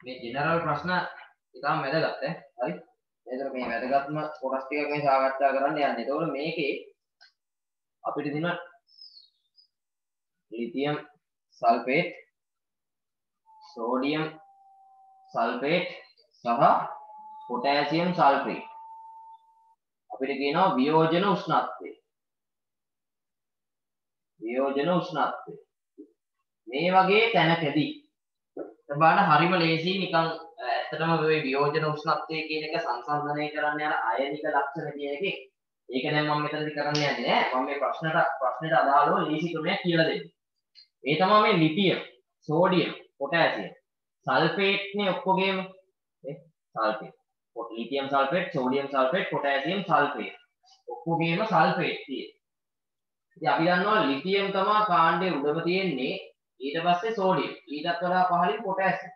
මේ ජෙනරල් ප්‍රශ්න ඉතාම වැදගත් ඈ. හරි. එතකොට මේ වැදගත්ම කොටස් ටිකක් මේ සාකච්ඡා කරන්න යන්නේ. එතකොට මේකේ අපිට දින ලිතියම් සල්ෆේට් සෝඩියම් සල්ෆේට් සහ පොටෑසියම් සල්ෆේට් අපිට කියනවා වියෝජන උෂ්ණත්වය. වියෝජන උෂ්ණත්වය. මේ වගේ තැනකදී බලන්න හරිම ලේසි නිකන් ඇත්තටම ඔය වියෝජන උෂ්ණත්වය කියන එක සංසන්දනය කරන්න යන අයනික ලක්ෂණ කියන එකේ. ඒක දැන් මම මෙතනදී කරන්න යන්නේ නෑ. මම මේ ප්‍රශ්නට ප්‍රශ්නෙට අදාළව ලේසි ක්‍රමයක් කියලා දෙන්නේ. ඒ තමයි මේ ලිතියම් සෝඩියම් පොටෑසියම්. සල්ෆේට් නේ ඔක්කොගේම නේ? Sulphate. Lithium sulphate sodium sulphate potassium sulphate. ඔක්කොගේම sulphate තියෙන්නේ ඉතින් අපි දන්නවා ලිතියම් තමයි කාණ්ඩේ උඩම තියෙන්නේ ඊට පස්සේ සෝඩියම්. ඊටත් වඩා පහළින් පොටෑසියම්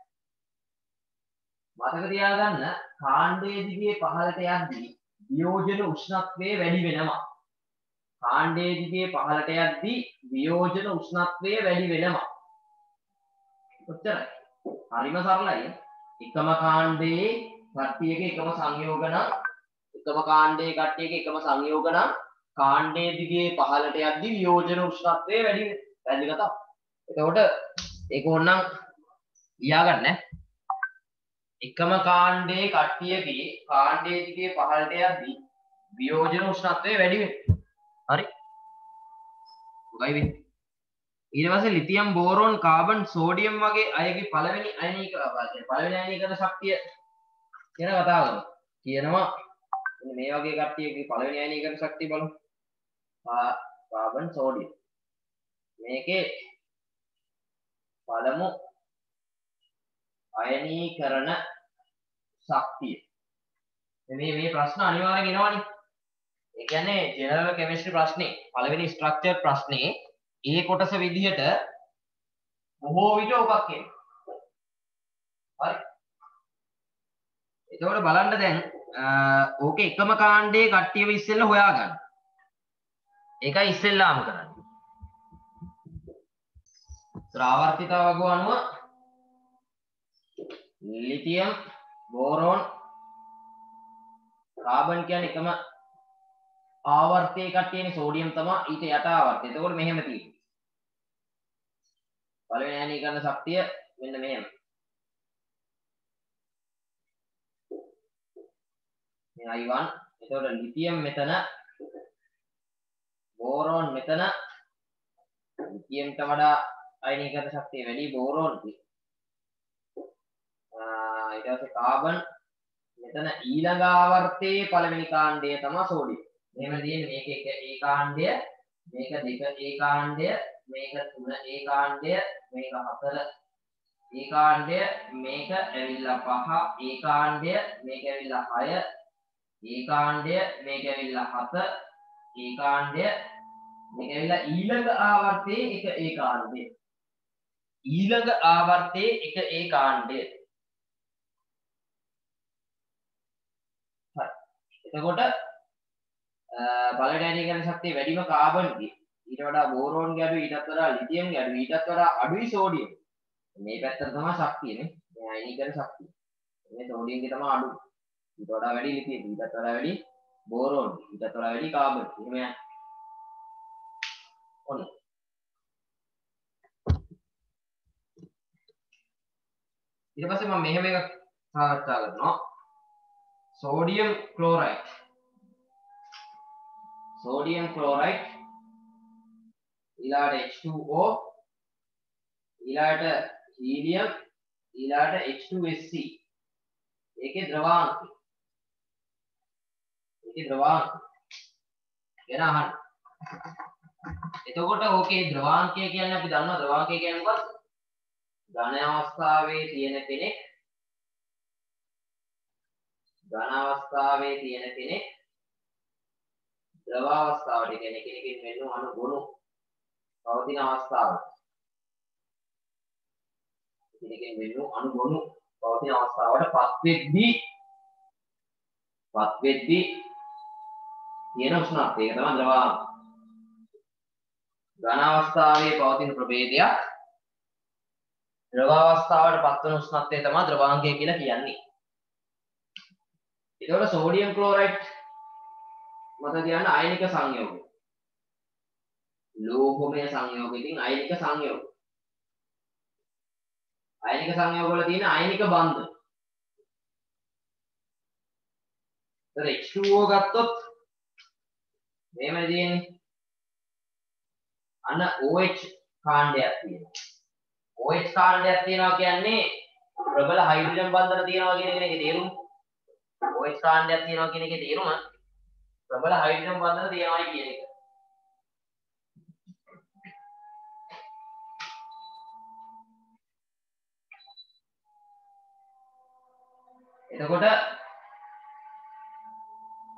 මතක තියාගන්න කාණ්ඩයේ දිගේ පහළට යද්දී වියෝජන උෂ්ණත්වය වැඩි වෙනවා. කාණ්ඩයේ දිගේ පහළට යද්දී වියෝජන උෂ්ණත්වය වැඩි වෙනවා. ඔච්චරයි. හරිම සරලයි. එකම කාණ්ඩයේ කට්ටියක එකම සංයෝගන එකම කාණ්ඩයේ කට්ටියක එකම සංයෝගන කාණ්ඩයේ දිගේ පහළට යද්දී වියෝජන උෂ්ණත්වය වැඩි වැඩි කතාව එතකොට ඒක ඕනනම් ලියාගන්න එකම කාණ්ඩයේ කට්ටියගේ කාණ්ඩයේ දිගේ පහළට යද්දී වියෝජන උෂ්ණත්වය වැඩි වෙනවා. හරි? මොකයි වෙන්නේ? ඊට පස්සේ ලිතියම් බෝරෝන් කාබන් සෝඩියම් වගේ අයගේ පළවෙනි අයනීක පළවෙනි අයනීකරණ ශක්තිය කියන කතාව කරමු. කියනවා මේ වගේ කට්ටියගේ පළවෙනි අයනීකරණ ශක්තිය බලමු. Carbon sodium. මේකේ පළමු අයනීකරණ ශක්තිය. මේ මේ ප්‍රශ්න අනිවාර්යෙන් එනවනේ. ඒ කියන්නේ ජෙනරල් කෙමිස්ට්‍රි ප්‍රශ්නේ පළවෙනි ස්ට්‍රක්චර් ප්‍රශ්නේ ඒ කොටස විදිහට බොහෝ විට ඔකක් එනවා. හරි. එතකොට බලන්න දැන් ඕක එකම කාණ්ඩයේ කට්ටියව ඉස්සෙල්ලා හොයාගන්න. ඒකයි ඉස්සෙල්ලාම කරන්නේ. ත්‍රාවර්තිතාව වගුව අනුව ලිතියම් බෝරෝන් කාබන් කියන්නේ එකම ආවර්තයේ කට්ටියනේ සෝඩියම් තමයි ඊට යට ආවර්තය. එතකොට මෙහෙම තියෙනවා. පළවෙනි ආයනීකරණ ශක්තිය මෙන්න මෙහෙම. මේ I1 එතකොට ලිතියම් මෙතන බෝරෝන් මෙතන ලිතියම්ට වඩා ආයනීකරණ ශක්තිය වැඩි බෝරෝන් ඊට පස්සේ කාබන් මෙතන ඊළඟ ආවර්තයේ පළවෙනි කාණ්ඩය තමයි සෝඩියම්. මෙහෙම තියෙන්නේ මේක එක ඒ කාණ්ඩය, මේක දෙක ඒ කාණ්ඩය, මේක තුන ඒ කාණ්ඩය, මේක හතර ඒ කාණ්ඩය, මේක ඇවිල්ලා පහ ඒ කාණ්ඩය, මේක ඇවිල්ලා හය ඒ කාණ්ඩය, මේක ඇවිල්ලා හත ඒ කාණ්ඩය, මේක ඇවිල්ලා ඊළඟ ආවර්තයේ එක ඒ කාණ්ඩය. ඊළඟ ආවර්තයේ එක ඒ කාණ්ඩය. එතකොට බලඩෑනී කරන ශක්තිය වැඩිම කාබන්ගේ ඊට වඩා බෝරෝන්ගේ අඩු ඊටත් වඩා ලිතියම්ගේ අඩු ඊටත් වඩා අඩුයි සෝඩියම් මේ පැත්තට තමයි ශක්තියනේ මේ අයනීකරණ ශක්තිය. මේ සෝඩියම්ගේ තමයි අඩු ඊට වඩා වැඩි ලිතියම් ඊටත් වඩා වැඩි බෝරෝන් ඊටත් වඩා වැඩි කාබන් එහෙම යන ඔන්න. ඊට පස්සේ මම මෙහෙම එකක් සාකච්ඡා කරනවා sodium chloride. sodium chloride ඊළාට H2O ඊළාට helium ඊළාට H2SC ඒකේ ද්‍රවාංකය ඒකේ ද්‍රවාංකය ගැන අහන්න. එතකොට ඕකේ ද්‍රවාංකය කියන්නේ අපි දන්නවා ද්‍රවාංකය කියන්නේ මොකක්ද? ඝන අවස්ථාවේ තියෙන කෙනෙක් ඝන අවස්ථාවේ තියෙන කෙනෙක් ද්‍රව අවස්ථාවට කියන්නේ කෙනකින් වෙනු අණු ගුණු පවතින අවස්ථාවට කෙනකින් වෙනු අණු ගුණු පවතින අවස්ථාවට පත් වෙද්දී පත් වෙද්දී තියෙන උෂ්ණත්වය. ඒක තමයි ද්‍රවාංක ඝන අවස්ථාවේ පවතින ප්‍රභේදයක් ද්‍රව අවස්ථාවට පත්වන උෂ්ණත්වය තමයි ද්‍රවාංකය කියලා කියන්නේ. එතකොට සෝඩියම් ක්ලෝරයිඩ් මත තියන්න අයනික සංයෝගය. ලෝහමය සංයෝගය. ඉතින් අයනික සංයෝග. අයනික සංයෝග වල තියෙන අයනික බන්ධ. ඒතර H2O ගත්තොත් මෙහෙම තියෙන්නේ. අන්න OH කාණ්ඩයක් තියෙනවා. OH කාණ්ඩයක් තියෙනවා කියන්නේ ප්‍රබල හයිඩ්‍රජන් බන්ධන තියෙනවා කියන එකේ තේරුම. OH කාණ්ඩයක් තියෙනවා කියන එකේ තේරුම ප්‍රබල හයිඩ්‍රජන් බන්ධන තියෙනවායි කියන එක. එතකොට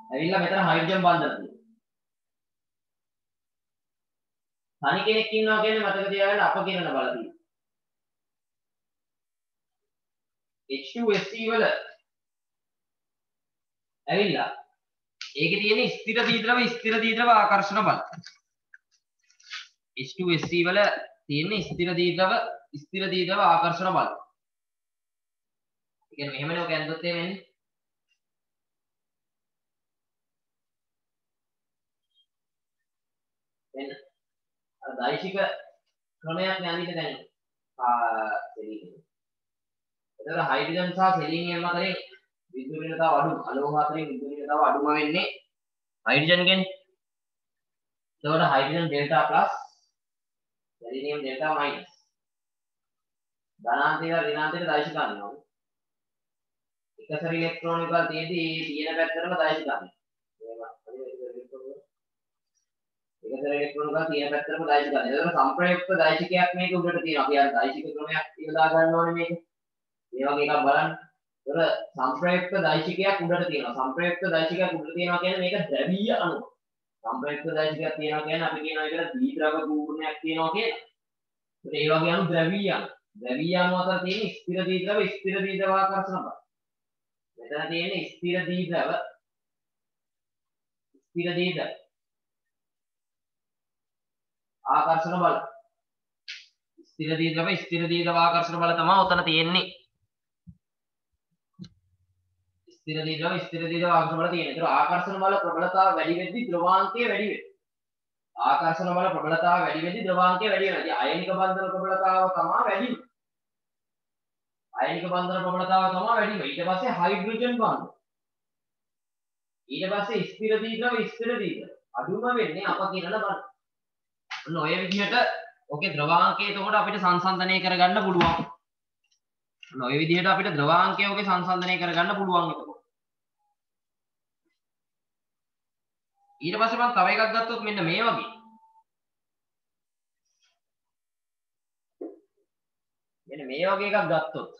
ඇවිල්ලා මෙතන හයිඩ්‍රජන් බන්ධන තියෙනවා. තනි කෙනෙක් ඉන්නවා කියන්නේ මතක තියාගන්න අපකිරණ බල තියෙනවා. H2SC වල ඇවිල්ලා ඒකේ තියෙන ස්ථිර දීද්‍රව ස්ථිර දීද්‍රව ආකර්ෂණ බල. H2SC වල තියෙන ස්ථිර දීද්‍රව ස්ථිර දීද්‍රව ආකර්ෂණ බල. ඒ කියන්නේ මෙහෙමනේ ඔක ඇන්දොත් එන්නේ. එන්න. අර දෛශික ක්‍රමයක් නැන්දිට දැන් ආ සෙලීනියම්. එතකොට හයිඩ්‍රජන් සහ සෙලීනියම් අතරින් විද්‍යුත්ීනතාව අඩු අලෝහ අතරින් විද්‍යුත්ීනතාව අඩුම වෙන්නේ හයිඩ්‍රජන් ගෙන්. එතකොට hydrogen delta plus selenium delta minus. ධනාන්තය ඍණාන්තයට දෛශිකාන්නවා. එක සැර ඉලෙක්ට්‍රෝන එක තියෙද්දි තියෙන පැත්තටම දෛශිකාන්නවා. එක සැර ඉලෙක්ට්‍රෝන එක තියෙන පැත්තටම දෛශිකාන්නවා. එතකොට සම්ප්‍රයුක්ත දෛශිකයක් මේක උඩට තියෙනවා. අපි අර දෛශික ක්‍රමයක් යොදා ගන්න ඕනේ මේක. මේ වගේ එකක් බලන්න. ඒතර සංප්‍රයුක්ත දෛශිකයක් උඩට තියෙනවා. සංප්‍රයුක්ත දෛශිකයක් උඩට තියෙනවා කියන්නේ මේක ද්‍රවීය අණුව. සංප්‍රයුක්ත දෛශිකයක් තියෙනවා කියන්නේ අපි කියනවා ඒකට දීද්‍රව පූර්ණයක් තියෙනවා කියලා. ඒත් ඒ වගේ අණු ද්‍රවීය අණු. ද්‍රවීය අණු අතර තියෙන ස්ථිර දීද්‍රව ස්ථිර දීද්‍රව ආකර්ෂණ බල. මෙතන තියෙන ස්ථිර දීද්‍රව ස්ථිර දීද්‍රව ආකර්ෂණ බල. ස්ථිර දීද්‍රව ස්ථිර දීද්‍රව ආකර්ෂණ බල තමයි උතන තියෙන්නේ. ස්ථිර දීද්‍රව ස්ථිර දීද්‍රව ආකර්ෂණ බල තියෙනවා. ඒතර ආකර්ෂණ බල ප්‍රබලතාව වැඩි වෙද්දී ද්‍රවාංකය වැඩි වෙනවා. ආකර්ෂණ බල ප්‍රබලතාව වැඩි වෙද්දී ද්‍රවාංකය වැඩි වෙනවා. ඉතින් අයනික බන්ධන ප්‍රබලතාව තමයි වැඩි වෙන්නේ. අයනික බන්ධන ප්‍රබලතාව තමයි වැඩි වෙන්නේ. ඊට පස්සේ හයිඩ්‍රජන් බන්ධන. ඊට පස්සේ ස්ථිර දීද්‍රව ස්ථිර දීද්‍රව. අඩුම වෙන්නේ අපකිරණ බන්ධන. ඔන්න ඔය විදිහට ඕකේ ද්‍රවාංකය එතකොට අපිට සංසන්දනය කරගන්න පුළුවන්. ඔන්න ඔය විදිහට අපිට ද්‍රවාංකය ඕකේ සංසන්දනය කරගන්න පුළුවන් එතකොට. ඊට පස්සේ මම තව එකක් ගත්තොත් මෙන්න මේ වගේ. මෙන්න මේ වගේ එකක් ගත්තොත්.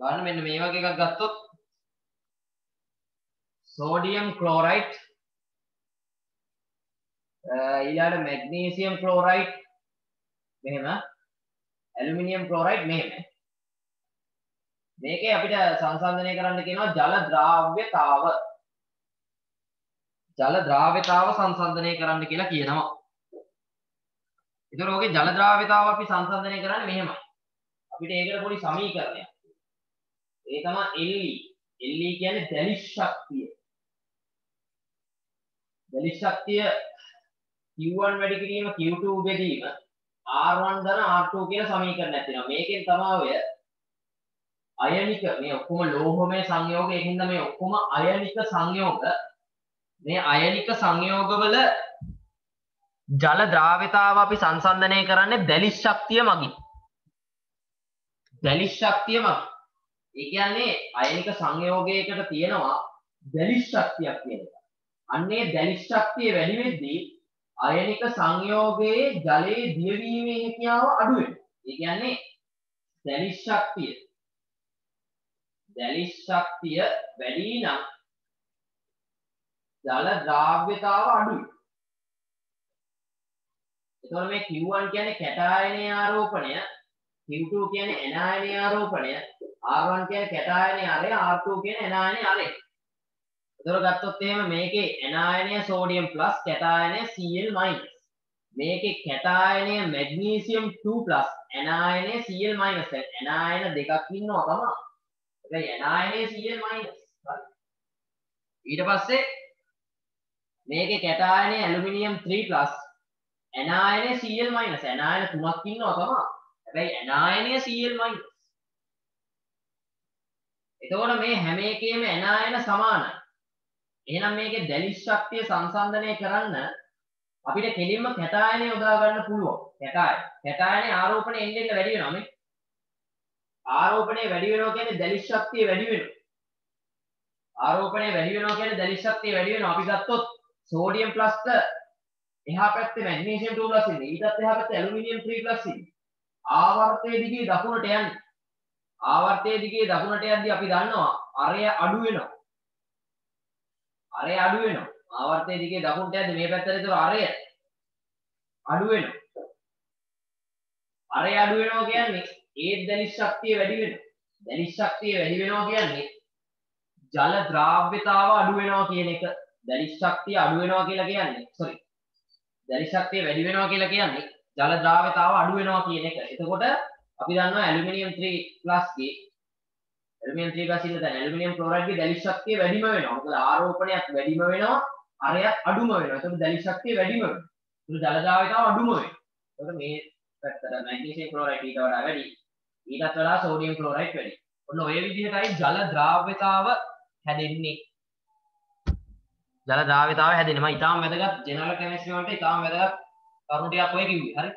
බලන්න මෙන්න මේ වගේ එකක් ගත්තොත්. සෝඩියම් ක්ලෝරයිඩ් ඊළඟට මැග්නීසියම් ක්ලෝරයිඩ් මෙහෙම. ඇලුමිනියම් ක්ලෝරයිඩ් මෙහෙම. මේකේ අපිට සංසන්දනය කරන්න කියනවා ජල ද්‍රාව්‍යතාව. ජල ද්‍රාව්‍යතාව සංසන්දනය කරන්න කියලා කියනවා. ඒතර ඔගේ ජල ද්‍රාව්‍යතාව අපි සංසන්දනය කරන්නේ මෙහෙමයි. අපිට ඒකට පොඩි සමීකරණයක්. ඒ තමයි Le Le කියන්නේ දැලිස් ශක්තිය. දැලිස් ශක්තිය Q1 වැඩි කිරීම Q2 බෙදීම R1 ධන R2 කියලා සමීකරණයක් තියෙනවා. මේකෙන් තමයි ඔය අයනික මේ ඔක්කොම ලෝහමය සංයෝග ඒකින්ද මේ ඔක්කොම අයනික සංයෝග මේ අයනික සංයෝගවල ජල ද්‍රාවිතාව අපි සංසන්දනය කරන්නේ දැලිස් ශක්තිය මගින්. දැලිස් ශක්තිය මගින්. ඒ කියන්නේ අයනික සංයෝගයකට තියෙනවා දැලිස් ශක්තියක් කියන එක. අන්නේ දැලිස් ශක්තිය වැඩි වෙද්දී අයනික සංයෝගයේ ජලයේ දියවීමේ හැකියාව අඩු වෙනවා. ඒ කියන්නේ දැලිස් ශක්තිය දැලිස් ශක්තිය වැඩි නම් ජල ද්‍රාව්‍යතාව අඩුයි. එතකොට මේ Q1 කියන්නේ කැටායනීය ආරෝපණය, Q2 කියන්නේ ඇනායනීය ආරෝපණය, R1 කියන්නේ කැටායනීය ආරය, R2 කියන්නේ ඇනායනීය ආරය. එතකොට ගත්තොත් එහෙම මේකේ ඇනායනය සෝඩියම් ප්ලස් කැටායනය Cl මයිනස්. මේකේ කැටායනය මැග්නීසියම් 2+ ඇනායනය Cl- ඇනායන දෙකක් ඉන්නවා තමයි. හැබැයි ඇනායනය Cl- හරි. ඊට පස්සේ මේකේ කැටායනය ඇලුමිනියම් 3+ ඇනායනය Cl- ඇනායන තුනක් ඉන්නවා තමයි. හැබැයි ඇනායනය Cl- එතකොට මේ හැම එකේම ඇනායන සමානයි. එහෙනම් මේකේ දැලිස් ශක්තිය සංසන්දනය කරන්න අපිට කෙලින්ම කැටායනය යොදා ගන්න පුළුවන්. කැටායන. කැටායනේ ආරෝපණය එන්න එන්න වැඩි වෙනවා මේ. ආරෝපණය වැඩි වෙනවා කියන්නේ දැලිස් ශක්තිය වැඩි වෙනවා. ආරෝපණය වැඩි වෙනවා කියන්නේ දැලිස් ශක්තිය වැඩි වෙනවා. අපි ගත්තොත් සෝඩියම් ප්ලස්ට එහා පැත්තේ මැග්නීසියම් 2 ප්ලස් ඉන්නේ. ඊටත් එහා පැත්තේ ඇලුමිනියම් 3 ප්ලස් ඉන්නේ. ආවර්තයේ දිගේ දකුණට යන්නේ. ආවර්තයේ දිගේ දකුණට යද්දී අපි දන්නවා අරය අඩු වෙනවා. අරය අඩු වෙනවා. ආවර්තයේ දිගේ දකුණට යද්දී මේ පැත්තට ඒතර අරය අඩු වෙනවා. අරය අඩු වෙනවා කියන්නේ ඒත් දැලිස් ශක්තිය වැඩි වෙනවා. දැලිස් ශක්තිය වැඩි වෙනවා කියන්නේ ජල ද්‍රාව්‍යතාව අඩු වෙනවා කියන එක. දැලිස් ශක්තිය අඩු වෙනවා කියලා කියන්නේ sorry. දැලිස් ශක්තිය වැඩි වෙනවා කියලා කියන්නේ ජල ද්‍රාව්‍යතාව අඩු වෙනවා කියන එක. එතකොට අපි දන්නවා ඇලුමිනියම් 3+ ගේ ඇලුමිනියම් 3+ ඉන්න තැන ඇලුමිනියම් ක්ලෝරයිඩ් ගේ දැලිස් ශක්තිය වැඩිම වෙනවා. මොකද ආරෝපණයක් වැඩිම වෙනවා, අරයක් අඩුම වෙනවා. ඒකට දැලිස් ශක්තිය වැඩිම වෙනවා. ඒක ජල ද්‍රාව්‍යතාව අඩුම වෙනවා. ඒකට මේ පැත්තට මැග්නීසියම් ක්ලෝරයිඩ් ඊට වඩා වැඩි. ඊටත් වඩා සෝඩියම් ක්ලෝරයිඩ් වැඩි. ඔන්න ඔය විදිහටයි ජල ද්‍රාව්‍යතාව හැදෙන්නේ. ජල ද්‍රාව්‍යතාව හැදෙන්නේ. මම ඊටාම වැදගත් ජෙනරල් කෙමිස්ට්‍රි වලට ඊටාම වැදගත් කරුණු ටිකක් ඔය කිව්වේ. හරි.